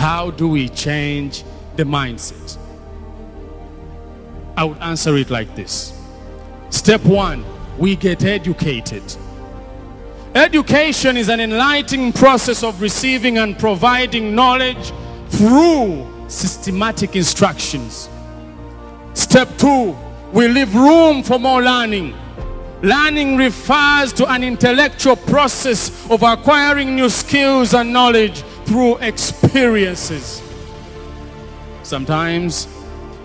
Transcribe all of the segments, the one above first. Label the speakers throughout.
Speaker 1: how do we change the mindset? I would answer it like this. Step one, we get educated. Education is an enlightening process of receiving and providing knowledge through systematic instructions. Step two, we leave room for more learning. Learning refers to an intellectual process of acquiring new skills and knowledge through experiences. Sometimes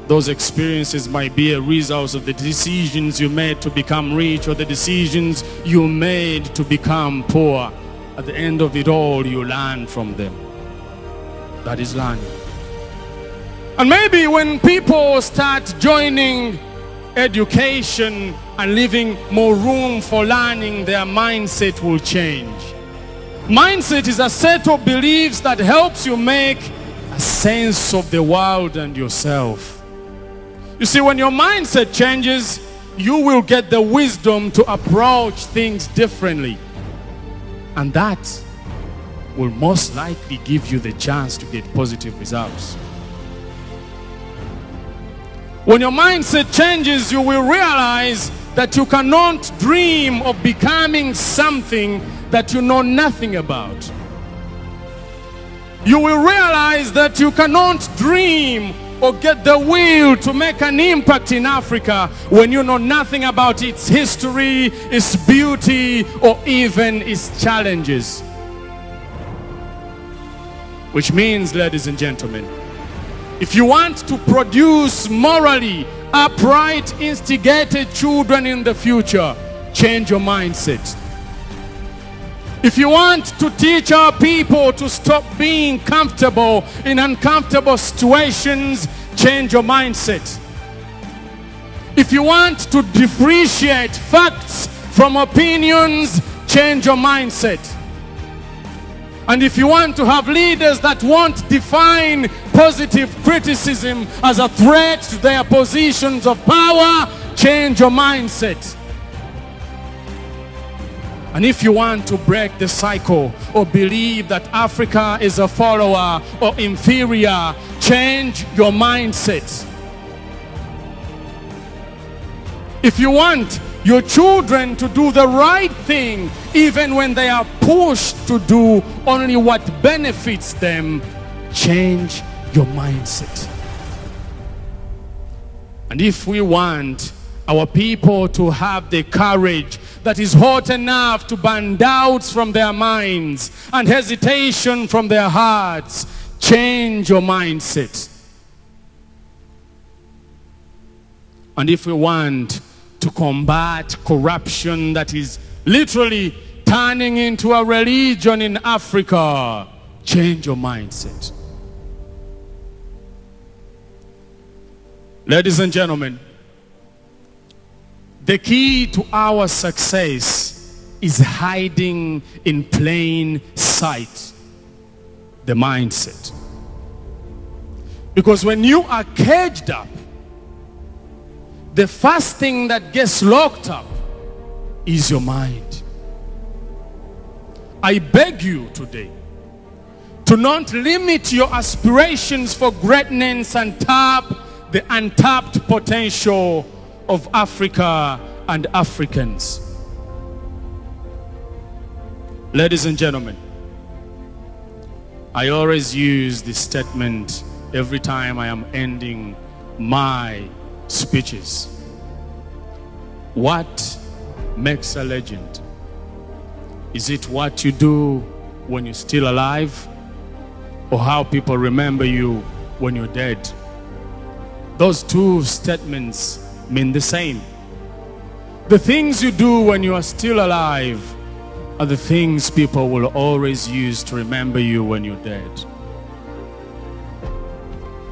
Speaker 1: those experiences might be a result of the decisions you made to become rich or the decisions you made to become poor. At the end of it all, you learn from them. That is learning. And maybe when people start joining education and leaving more room for learning, their mindset will change. Mindset is a set of beliefs that helps you make a sense of the world and yourself. You see, when your mindset changes, you will get the wisdom to approach things differently. And that will most likely give you the chance to get positive results. When your mindset changes, you will realize that you cannot dream of becoming something that you know nothing about. You will realize that you cannot dream or get the will to make an impact in Africa when you know nothing about its history, its beauty, or even its challenges. Which means, ladies and gentlemen, if you want to produce morally upright, instigated children in the future, change your mindset. If you want to teach our people to stop being comfortable in uncomfortable situations, change your mindset. If you want to differentiate facts from opinions, change your mindset. And if you want to have leaders that won't define positive criticism as a threat to their positions of power, change your mindset. And if you want to break the cycle or believe that Africa is a follower or inferior, change your mindset. If you want your children to do the right thing, even when they are pushed to do only what benefits them, change your mindset. And if we want our people to have the courage that is hot enough to burn doubts from their minds and hesitation from their hearts, change your mindset. And if we want to combat corruption that is literally turning into a religion in Africa, change your mindset. Ladies and gentlemen, the key to our success is hiding in plain sight. The mindset. Because when you are caged up, the first thing that gets locked up is your mind. I beg you today to not limit your aspirations for greatness and tap the untapped potential of Africa and Africans. Ladies and gentlemen, I always use this statement every time I am ending my speeches. What makes a legend? Is it what you do when you're still alive? Or how people remember you when you're dead? Those two statements mean the same. The things you do when you are still alive are the things people will always use to remember you when you're dead.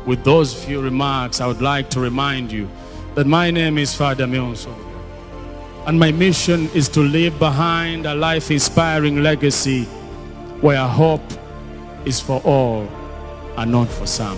Speaker 1: With those few remarks, I would like to remind you that my name is Fahad Mionso. And my mission is to leave behind a life-inspiring legacy where hope is for all and not for some.